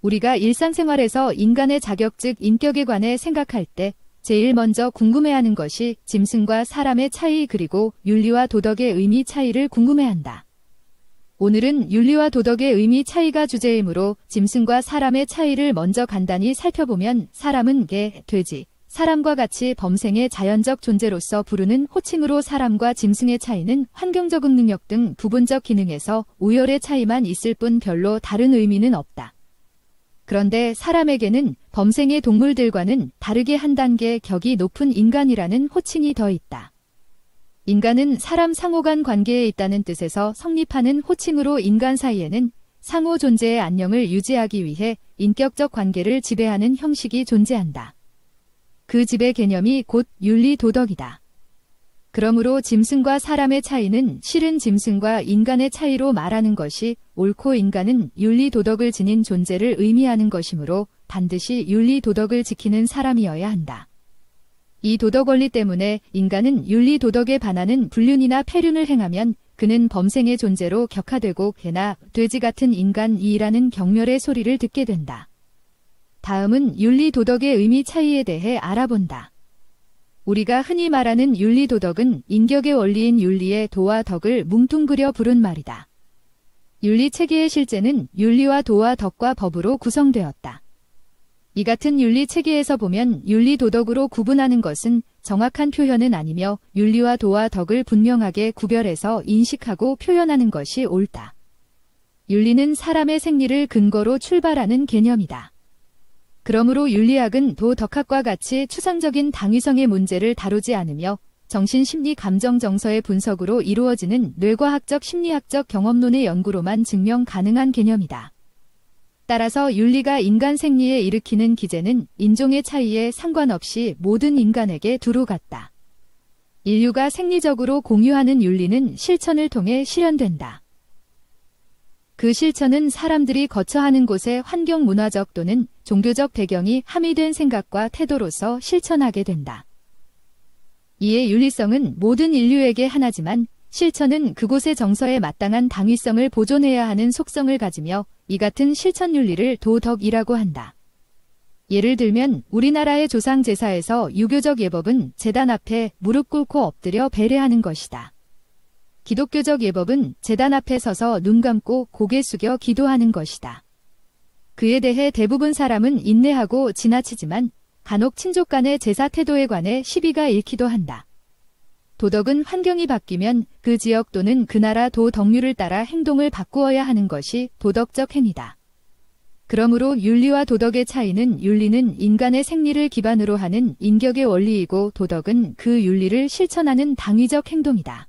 우리가 일상생활에서 인간의 자격 즉 인격에 관해 생각할 때 제일 먼저 궁금해하는 것이 짐승과 사람의 차이 그리고 윤리와 도덕의 의미 차이를 궁금해한다. 오늘은 윤리와 도덕의 의미 차이가 주제이므로 짐승과 사람의 차이를 먼저 간단히 살펴보면 사람은 개, 돼지, 사람과 같이 범생의 자연적 존재로서 부르는 호칭으로 사람과 짐승의 차이는 환경적 능력 등 부분적 기능에서 우열의 차이만 있을 뿐 별로 다른 의미는 없다. 그런데 사람에게는 범생의 동물들과는 다르게 한 단계 격이 높은 인간이라는 호칭이 더 있다. 인간은 사람 상호 간 관계에 있다는 뜻에서 성립하는 호칭으로 인간 사이에는 상호 존재의 안녕을 유지하기 위해 인격적 관계를 지배하는 형식이 존재한다. 그 지배 개념이 곧 윤리 도덕이다. 그러므로 짐승과 사람의 차이는 실은 짐승과 인간의 차이로 말하는 것이 옳고 인간은 윤리 도덕을 지닌 존재를 의미하는 것이므로 반드시 윤리 도덕을 지키는 사람이어야 한다. 이 도덕 원리 때문에 인간은 윤리 도덕에 반하는 불륜이나 폐륜을 행하면 그는 범생의 존재로 격화되고 개나 돼지 같은 인간이라는 경멸의 소리를 듣게 된다. 다음은 윤리 도덕의 의미 차이에 대해 알아본다. 우리가 흔히 말하는 윤리 도덕은 인격의 원리인 윤리의 도와 덕을 뭉뚱그려 부른 말이다. 윤리 체계의 실제는 윤리와 도와 덕과 법으로 구성되었다. 이 같은 윤리 체계에서 보면 윤리 도덕으로 구분하는 것은 정확한 표현은 아니며 윤리와 도와 덕을 분명하게 구별해서 인식하고 표현하는 것이 옳다. 윤리는 사람의 생리를 근거로 출발하는 개념이다. 그러므로 윤리학은 도 덕학과 같이 추상적인 당위성의 문제를 다루지 않으며 정신 심리 감정 정서의 분석으로 이루어지는 뇌과학적 심리학적 경험론의 연구로만 증명 가능한 개념이다. 따라서 윤리가 인간 생리에 일으키는 기제는 인종의 차이에 상관없이 모든 인간에게 두루 같다. 인류가 생리적으로 공유하는 윤리는 실천을 통해 실현된다. 그 실천은 사람들이 거처하는 곳의 환경 문화적 또는 종교적 배경이 함의된 생각과 태도로서 실천하게 된다. 이에 윤리성은 모든 인류에게 하나지만 실천은 그곳의 정서에 마땅한 당위성을 보존해야 하는 속성을 가지며 이 같은 실천 윤리를 도덕이라고 한다. 예를 들면 우리나라의 조상 제사에서 유교적 예법은 재단 앞에 무릎 꿇고 엎드려 배례하는 것이다. 기독교적 예법은 재단 앞에 서서 눈 감고 고개 숙여 기도하는 것이다. 그에 대해 대부분 사람은 인내하고 지나치지만 간혹 친족 간의 제사 태도에 관해 시비가 잃기도 한다. 도덕은 환경이 바뀌면 그 지역 또는 그 나라 도 덕률을 따라 행동을 바꾸어야 하는 것이 도덕적 행위다. 그러므로 윤리와 도덕의 차이는 윤리는 인간의 생리를 기반으로 하는 인격의 원리이고 도덕은 그 윤리를 실천하는 당위적 행동이다.